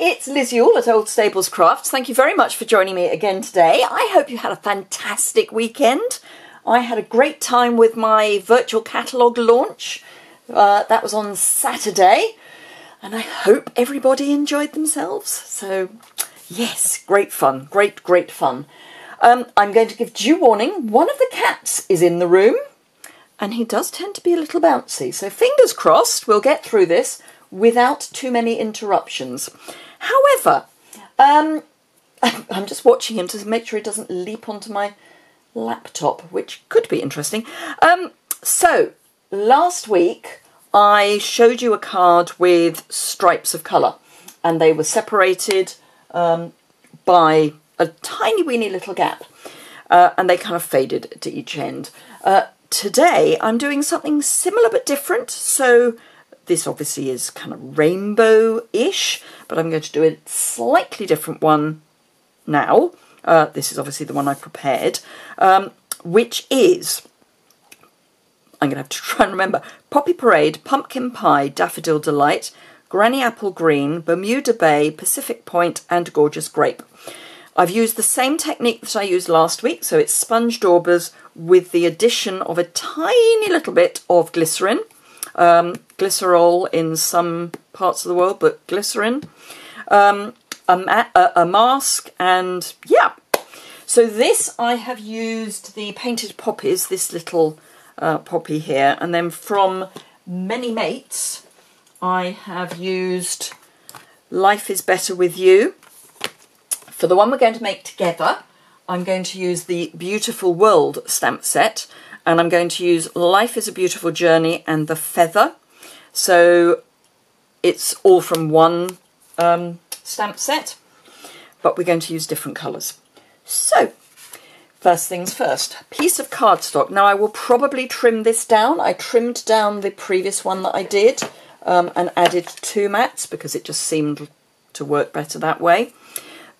it's Liz Yuille at Old Stables Crafts. Thank you very much for joining me again today. I hope you had a fantastic weekend. I had a great time with my virtual catalogue launch. Uh, that was on Saturday, and I hope everybody enjoyed themselves. So, yes, great fun, great, great fun. Um, I'm going to give due warning. One of the cats is in the room, and he does tend to be a little bouncy. So, fingers crossed, we'll get through this without too many interruptions. However, um, I'm just watching him to make sure he doesn't leap onto my laptop, which could be interesting. Um, so, last week I showed you a card with stripes of colour, and they were separated um, by a tiny weeny little gap, uh, and they kind of faded to each end. Uh, today I'm doing something similar but different, so this obviously is kind of rainbow-ish, but I'm going to do a slightly different one now. Uh, this is obviously the one I prepared, um, which is, I'm going to have to try and remember, Poppy Parade, Pumpkin Pie, Daffodil Delight, Granny Apple Green, Bermuda Bay, Pacific Point, and Gorgeous Grape. I've used the same technique that I used last week, so it's sponge daubers with the addition of a tiny little bit of glycerin um, glycerol in some parts of the world, but glycerin, um, a, ma a, mask, and yeah. So this, I have used the Painted Poppies, this little uh, poppy here, and then from Many Mates, I have used Life is Better With You. For the one we're going to make together, I'm going to use the Beautiful World stamp set, and I'm going to use Life is a Beautiful Journey and The Feather. So it's all from one um, stamp set, but we're going to use different colours. So, first things first, piece of cardstock. Now I will probably trim this down. I trimmed down the previous one that I did um, and added two mats because it just seemed to work better that way.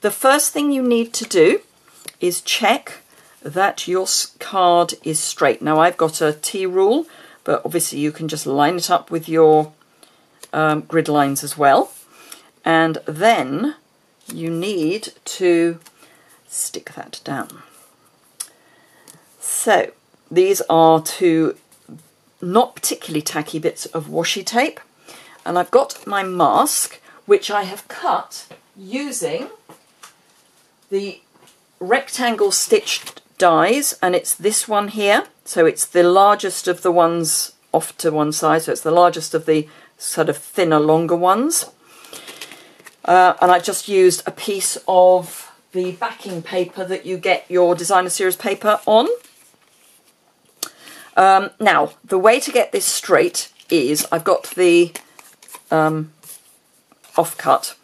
The first thing you need to do is check that your card is straight. Now I've got a T rule, but obviously you can just line it up with your um, grid lines as well. And then you need to stick that down. So these are two not particularly tacky bits of washi tape. And I've got my mask, which I have cut using the rectangle stitched dies and it's this one here. So it's the largest of the ones off to one side. So it's the largest of the sort of thinner longer ones. Uh, and I just used a piece of the backing paper that you get your designer series paper on. Um, now the way to get this straight is I've got the um, offcut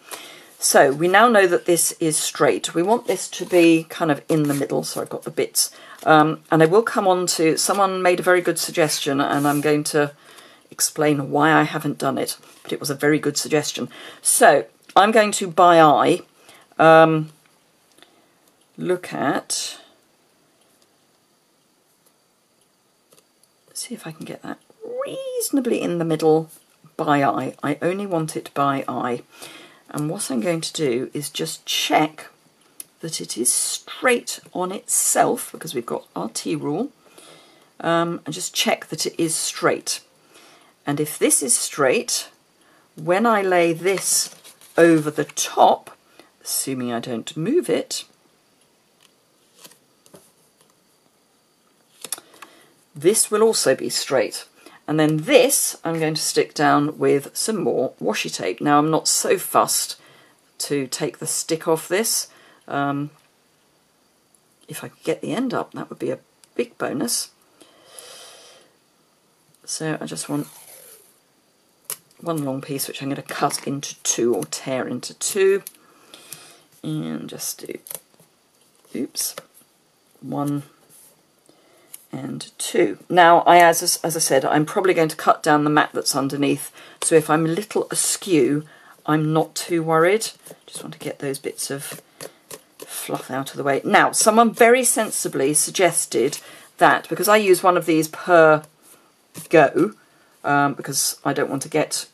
so we now know that this is straight. We want this to be kind of in the middle, so I've got the bits. Um, and I will come on to, someone made a very good suggestion and I'm going to explain why I haven't done it, but it was a very good suggestion. So I'm going to, by eye, um, look at, see if I can get that reasonably in the middle by eye. I only want it by eye. And what I'm going to do is just check that it is straight on itself, because we've got our T rule, um, and just check that it is straight. And if this is straight, when I lay this over the top, assuming I don't move it, this will also be straight. And then this I'm going to stick down with some more washi tape. Now I'm not so fussed to take the stick off this. Um, if I could get the end up, that would be a big bonus. So I just want one long piece which I'm going to cut into two or tear into two and just do oops one and two. Now, I as, as I said, I'm probably going to cut down the mat that's underneath, so if I'm a little askew, I'm not too worried. Just want to get those bits of fluff out of the way. Now, someone very sensibly suggested that, because I use one of these per go, um, because I don't want to get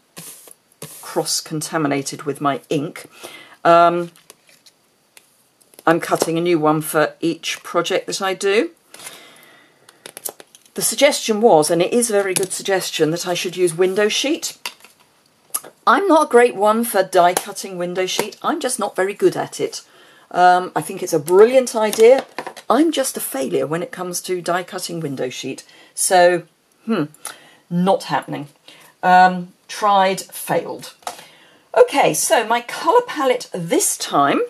cross-contaminated with my ink. Um, I'm cutting a new one for each project that I do. The suggestion was, and it is a very good suggestion, that I should use window sheet. I'm not a great one for die cutting window sheet. I'm just not very good at it. Um, I think it's a brilliant idea. I'm just a failure when it comes to die cutting window sheet. So, hmm, not happening. Um, tried, failed. Okay, so my colour palette this time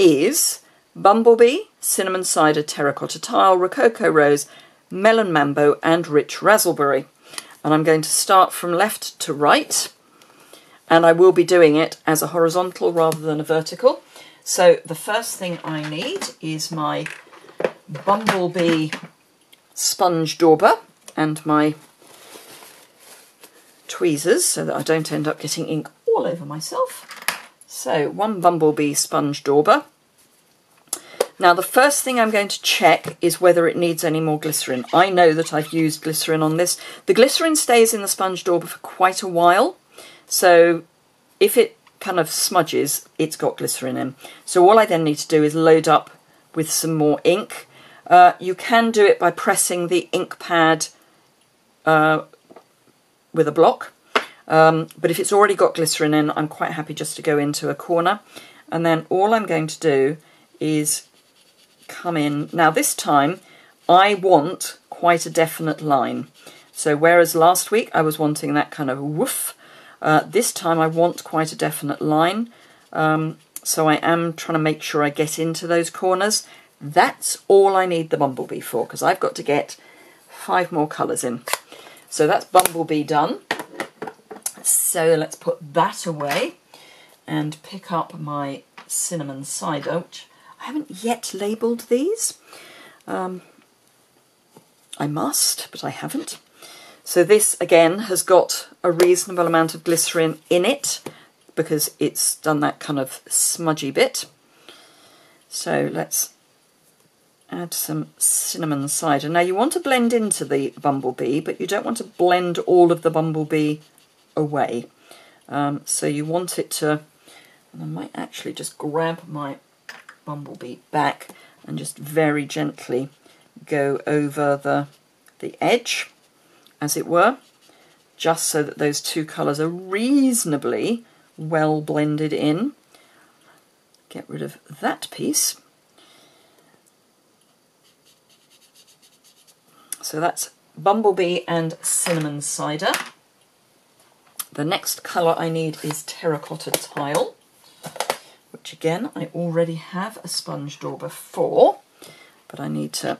is Bumblebee, Cinnamon Cider Terracotta Tile, Rococo Rose, Melon Mambo and Rich Razzleberry. And I'm going to start from left to right and I will be doing it as a horizontal rather than a vertical. So the first thing I need is my Bumblebee sponge dauber and my tweezers so that I don't end up getting ink all over myself. So one Bumblebee sponge dauber. Now the first thing I'm going to check is whether it needs any more glycerin. I know that I've used glycerin on this. The glycerin stays in the sponge dauber for quite a while, so if it kind of smudges, it's got glycerin in. So all I then need to do is load up with some more ink. Uh, you can do it by pressing the ink pad uh, with a block. Um, but if it's already got glycerin in, I'm quite happy just to go into a corner. And then all I'm going to do is come in. Now this time, I want quite a definite line. So whereas last week I was wanting that kind of woof, uh, this time I want quite a definite line. Um, so I am trying to make sure I get into those corners. That's all I need the bumblebee for, because I've got to get five more colours in. So that's Bumblebee done. So let's put that away and pick up my cinnamon cider, which I haven't yet labelled these. Um, I must, but I haven't. So this, again, has got a reasonable amount of glycerin in it because it's done that kind of smudgy bit. So let's add some cinnamon cider. Now you want to blend into the bumblebee, but you don't want to blend all of the bumblebee away. Um, so you want it to, I might actually just grab my bumblebee back and just very gently go over the, the edge, as it were, just so that those two colours are reasonably well blended in. Get rid of that piece So that's Bumblebee and Cinnamon Cider. The next colour I need is Terracotta Tile, which again I already have a sponge dauber for, but I need to,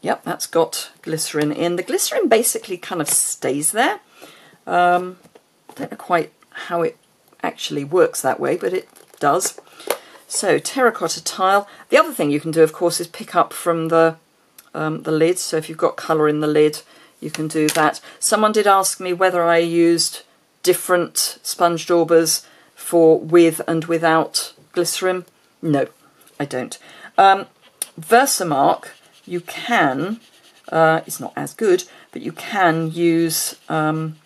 yep, that's got glycerin in. The glycerin basically kind of stays there. Um, I don't know quite how it actually works that way, but it does. So terracotta tile. The other thing you can do, of course, is pick up from the um, the lid. So if you've got colour in the lid, you can do that. Someone did ask me whether I used different sponge daubers for with and without glycerin. No, I don't. Um, Versamark, you can, uh, it's not as good, but you can use um,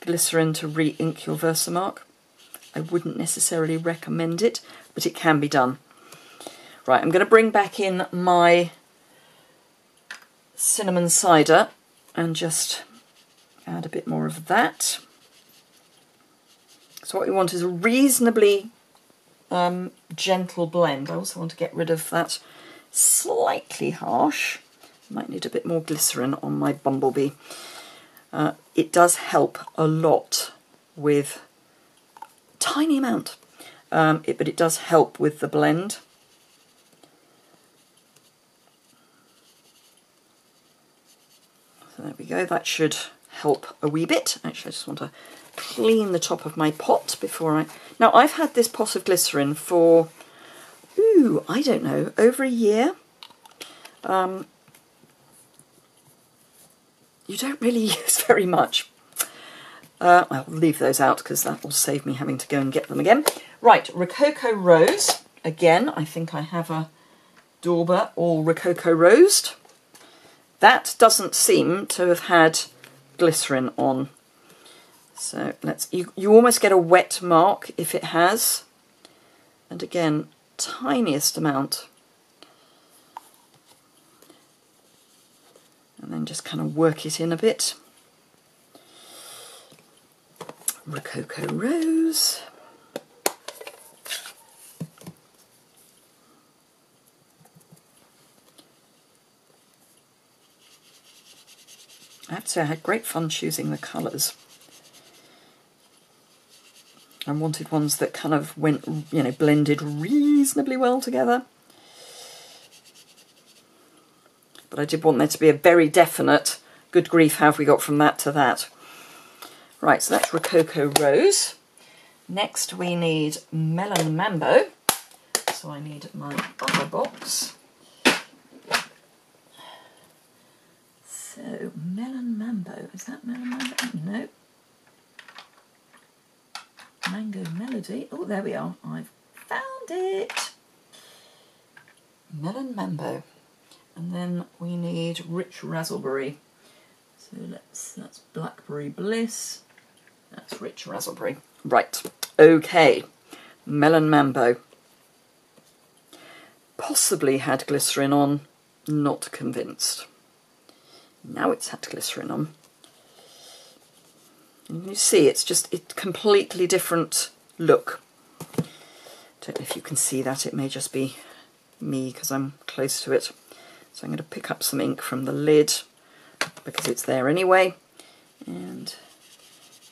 glycerin to re-ink your Versamark. I wouldn't necessarily recommend it, but it can be done. Right, I'm going to bring back in my cinnamon cider and just add a bit more of that. So what we want is a reasonably um, gentle blend. I also want to get rid of that slightly harsh. Might need a bit more glycerin on my bumblebee. Uh, it does help a lot with tiny amount, um, it, but it does help with the blend. So there we go, that should help a wee bit. Actually, I just want to clean the top of my pot before I... Now, I've had this pot of glycerin for, ooh, I don't know, over a year. Um, you don't really use very much. Uh, I'll leave those out because that will save me having to go and get them again. Right, Rococo Rose. Again, I think I have a dauber all Rococo Rosed. That doesn't seem to have had glycerin on. So let's, you, you almost get a wet mark if it has. And again, tiniest amount. And then just kind of work it in a bit. Rococo Rose. I have to say I had great fun choosing the colours. I wanted ones that kind of went, you know, blended reasonably well together. But I did want there to be a very definite, good grief, how have we got from that to that? Right, so that's Rococo Rose. Next we need Melon Mambo. So I need my other box. So, Melon Mambo. Is that Melon Mambo? No. Mango Melody. Oh, there we are. I've found it. Melon Mambo. And then we need Rich Razzleberry. So let's, that's Blackberry Bliss. That's Rich Razzleberry. Right. Okay. Melon Mambo. Possibly had glycerin on. Not convinced. Now it's had glycerin on. You see it's just a completely different look. Don't know if you can see that, it may just be me because I'm close to it. So I'm going to pick up some ink from the lid because it's there anyway and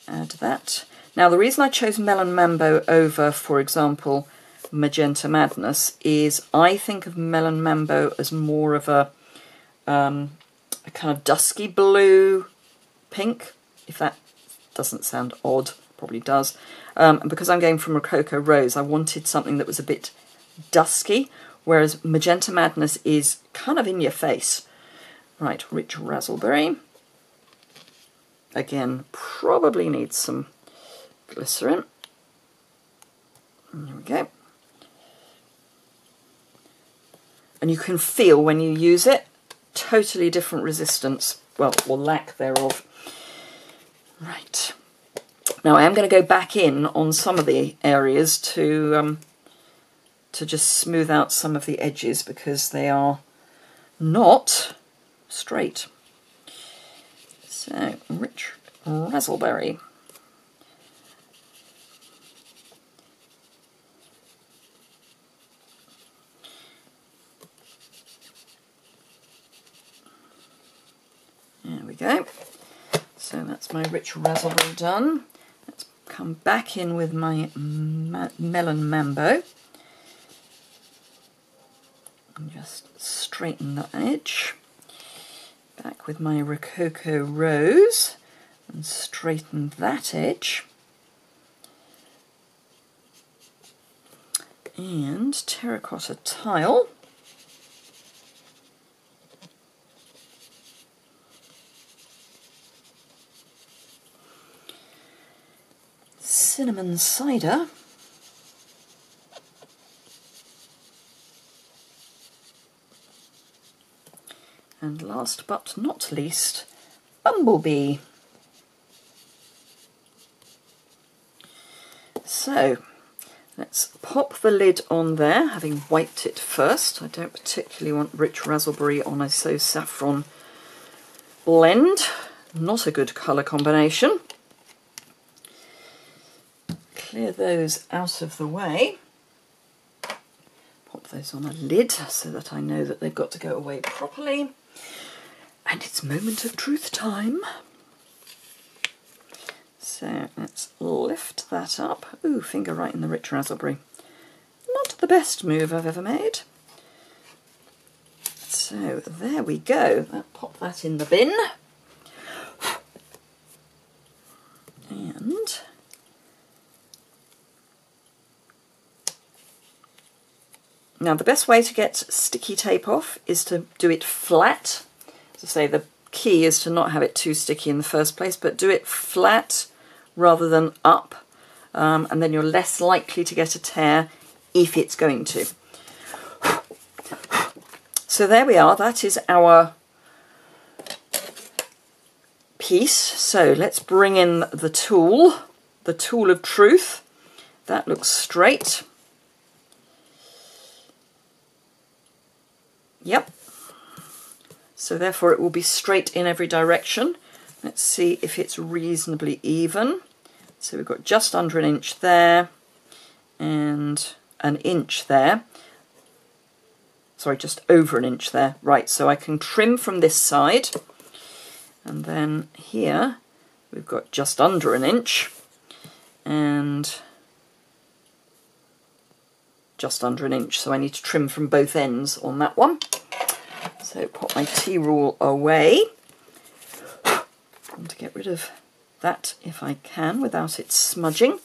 add that. Now the reason I chose Melon Mambo over, for example, Magenta Madness is I think of Melon Mambo as more of a um, a kind of dusky blue pink, if that doesn't sound odd, probably does. Um, and because I'm going from Rococo Rose, I wanted something that was a bit dusky, whereas Magenta Madness is kind of in your face. Right, Rich Razzleberry. Again, probably needs some glycerin. There we go. And you can feel when you use it totally different resistance, well, or lack thereof. Right. Now I am going to go back in on some of the areas to um, to just smooth out some of the edges because they are not straight. So, rich razzleberry. There we go. So that's my rich raspberry done. Let's come back in with my ma melon mambo. And just straighten the edge. Back with my Rococo Rose and straighten that edge. And terracotta tile. Cinnamon cider. And last but not least, bumblebee. So, let's pop the lid on there, having wiped it first. I don't particularly want rich razzleberry on a so saffron blend. Not a good colour combination clear those out of the way. Pop those on a lid so that I know that they've got to go away properly. And it's moment of truth time. So let's lift that up. Ooh, finger right in the rich raspberry. Not the best move I've ever made. So there we go. pop that in the bin. And Now the best way to get sticky tape off is to do it flat. I say, the key is to not have it too sticky in the first place, but do it flat rather than up, um, and then you're less likely to get a tear if it's going to. So there we are, that is our piece. So let's bring in the tool, the tool of truth. That looks straight. Yep. So therefore it will be straight in every direction. Let's see if it's reasonably even. So we've got just under an inch there and an inch there. Sorry, just over an inch there. Right, so I can trim from this side. And then here we've got just under an inch and just under an inch. So I need to trim from both ends on that one. So put my T-rule away to get rid of that if I can without it smudging.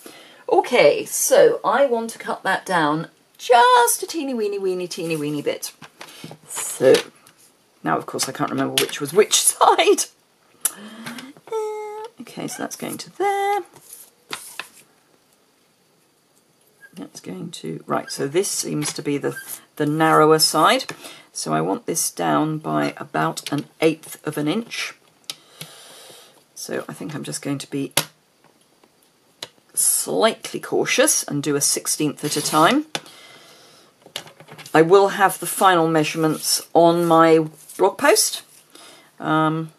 Okay, so I want to cut that down just a teeny weeny weeny teeny weeny bit. So now of course I can't remember which was which side. Uh, okay, so that's going to there. That's going to, right, so this seems to be the, the narrower side. So I want this down by about an eighth of an inch. So I think I'm just going to be slightly cautious and do a 16th at a time. I will have the final measurements on my blog post, um,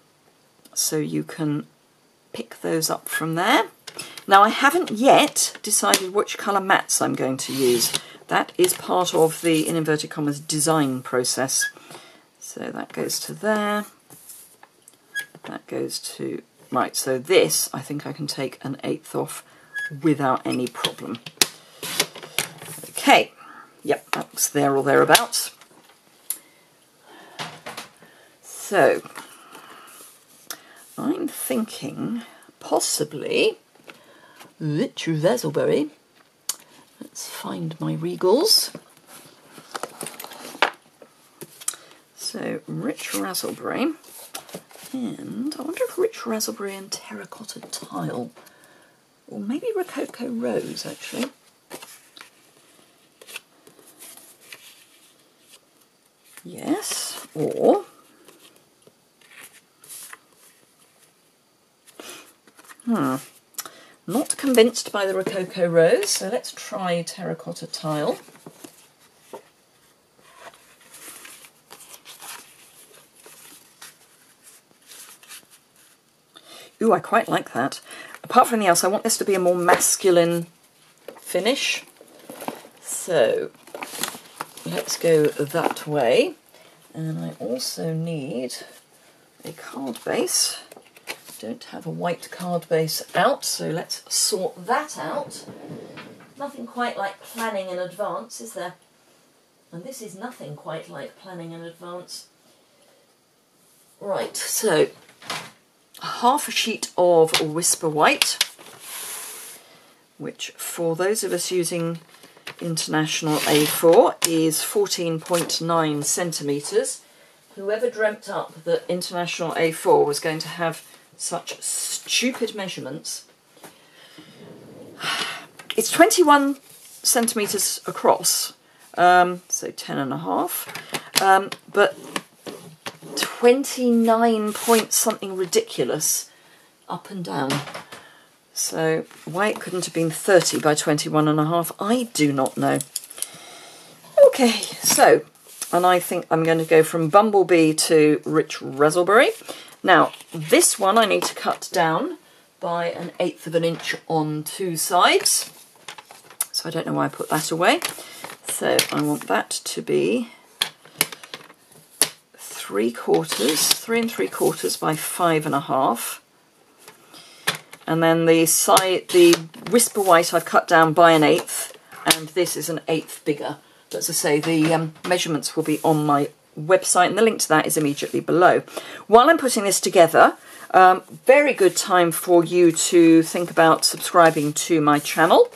so you can pick those up from there. Now I haven't yet decided which colour mats I'm going to use. That is part of the, in inverted commas, design process. So that goes to there, that goes to Right, so this I think I can take an eighth off without any problem. Okay, yep, that's there or thereabouts. So, I'm thinking possibly Rich Razzleberry. Let's find my regals. So, Rich Razzleberry. And I wonder if rich raspberry and terracotta tile, or maybe rococo rose actually. Yes, or hmm, not convinced by the rococo rose, so let's try terracotta tile. Ooh, I quite like that. Apart from anything else, I want this to be a more masculine finish. So let's go that way. And I also need a card base. Don't have a white card base out, so let's sort that out. Nothing quite like planning in advance, is there? And this is nothing quite like planning in advance. Right, so half a sheet of Whisper White, which for those of us using International A4 is 14.9 centimetres. Whoever dreamt up that International A4 was going to have such stupid measurements. It's 21 centimetres across, um, so 10 and a half, um, but 29 point something ridiculous up and down. So why it couldn't have been 30 by 21 and a half, I do not know. Okay, so, and I think I'm going to go from Bumblebee to Rich Razzleberry. Now, this one I need to cut down by an eighth of an inch on two sides. So I don't know why I put that away. So I want that to be three quarters, three and three quarters by five and a half. And then the side, the whisper white I've cut down by an eighth, and this is an eighth bigger. But as I say, the um, measurements will be on my website, and the link to that is immediately below. While I'm putting this together, um, very good time for you to think about subscribing to my channel.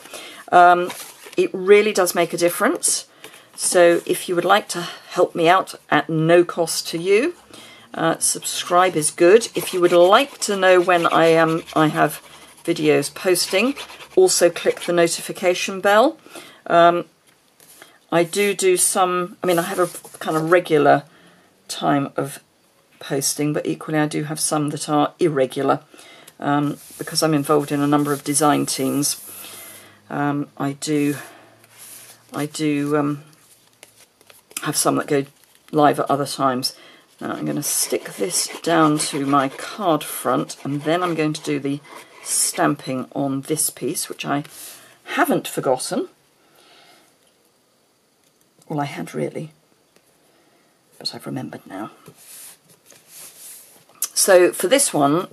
Um, it really does make a difference. So if you would like to help me out at no cost to you, uh, subscribe is good. If you would like to know when I am, I have videos posting, also click the notification bell. Um, I do do some, I mean, I have a kind of regular time of posting, but equally I do have some that are irregular um, because I'm involved in a number of design teams. Um, I do, I do um, have some that go live at other times. Now I'm going to stick this down to my card front and then I'm going to do the stamping on this piece, which I haven't forgotten. Well, I had really, but I've remembered now. So for this one,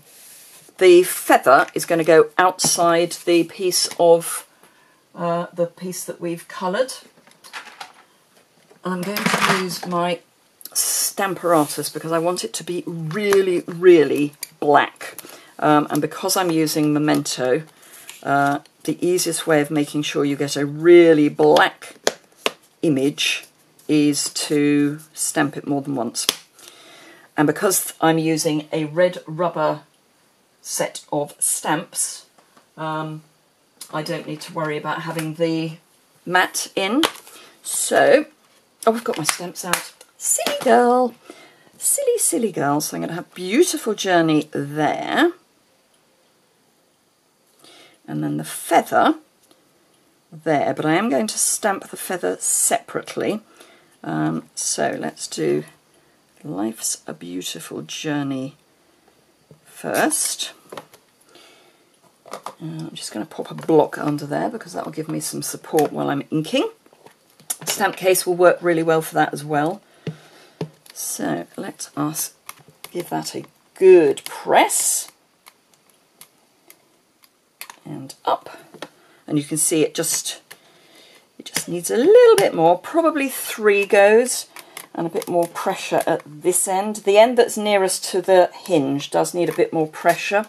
the feather is going to go outside the piece of uh, the piece that we've coloured. I'm going to use my Stamparatus because I want it to be really, really black. Um, and because I'm using Memento, uh, the easiest way of making sure you get a really black image is to stamp it more than once. And because I'm using a red rubber set of stamps, um, I don't need to worry about having the mat in. So, oh, I've got my stamps out. Silly girl. Silly, silly girl. So I'm going to have Beautiful Journey there. And then the feather there. But I am going to stamp the feather separately. Um, so let's do Life's a Beautiful Journey first. Uh, I'm just going to pop a block under there because that will give me some support while I'm inking. Stamp case will work really well for that as well. So let us ask, give that a good press. And up. And you can see it just, it just needs a little bit more, probably three goes and a bit more pressure at this end. The end that's nearest to the hinge does need a bit more pressure.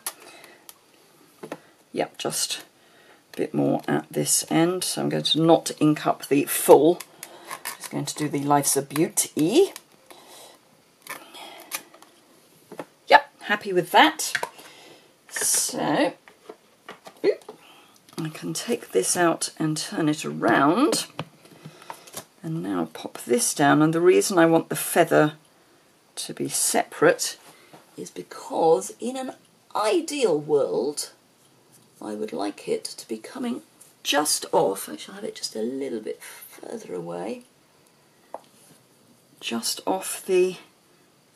Yep, just a bit more at this end. So I'm going to not ink up the full. Just going to do the Life's a Beauty. Yep, happy with that. So I can take this out and turn it around. And now pop this down. And the reason I want the feather to be separate is because in an ideal world, I would like it to be coming just off. I shall have it just a little bit further away. Just off the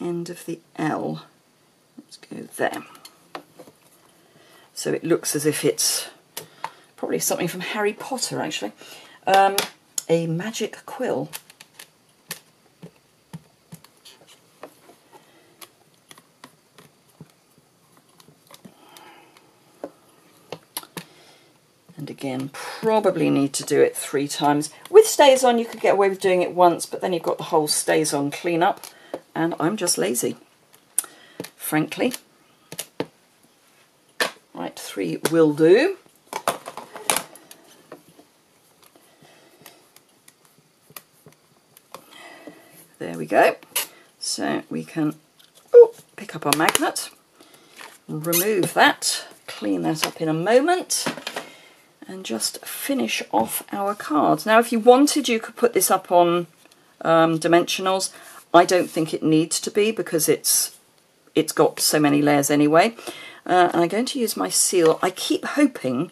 end of the L. Let's go there. So it looks as if it's probably something from Harry Potter actually. Um, a magic quill. And again, probably need to do it three times. With StazOn, you could get away with doing it once, but then you've got the whole StazOn cleanup, and I'm just lazy, frankly. Right, three will do. Go. So we can oh, pick up our magnet, remove that, clean that up in a moment, and just finish off our cards. Now, if you wanted, you could put this up on um, dimensionals. I don't think it needs to be because it's it's got so many layers anyway. Uh, and I'm going to use my seal. I keep hoping,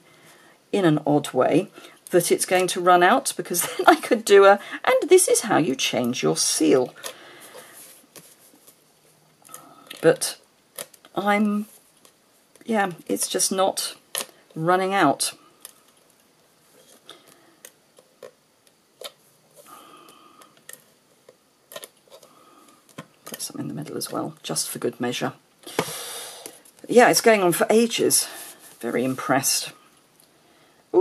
in an odd way, that it's going to run out because then I could do a, and this is how you change your seal. But I'm, yeah, it's just not running out. Put some in the middle as well, just for good measure. Yeah, it's going on for ages. Very impressed.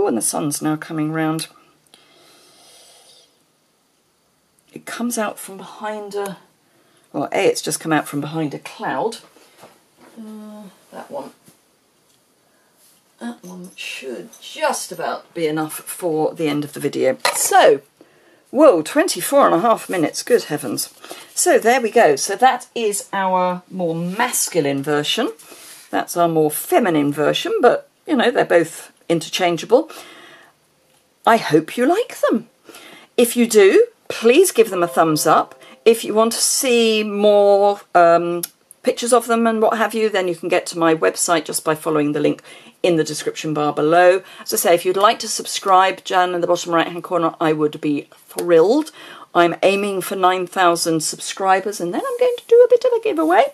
Oh, and the sun's now coming round. It comes out from behind a... Well, A, it's just come out from behind a cloud. Uh, that one. That one should just about be enough for the end of the video. So, whoa, 24 and a half minutes, good heavens. So there we go. So that is our more masculine version. That's our more feminine version, but, you know, they're both interchangeable. I hope you like them. If you do, please give them a thumbs up. If you want to see more um, pictures of them and what have you, then you can get to my website just by following the link in the description bar below. As I say, if you'd like to subscribe down in the bottom right hand corner, I would be thrilled. I'm aiming for 9,000 subscribers and then I'm going to do a bit of a giveaway.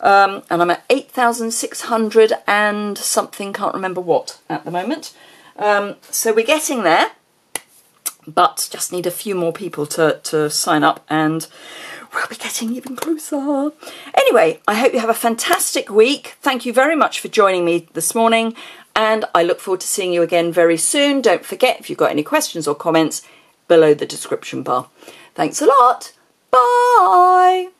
Um, and I'm at 8,600 and something, can't remember what at the moment. Um, so we're getting there, but just need a few more people to, to sign up and we'll be getting even closer. Anyway, I hope you have a fantastic week. Thank you very much for joining me this morning and I look forward to seeing you again very soon. Don't forget, if you've got any questions or comments, below the description bar. Thanks a lot. Bye.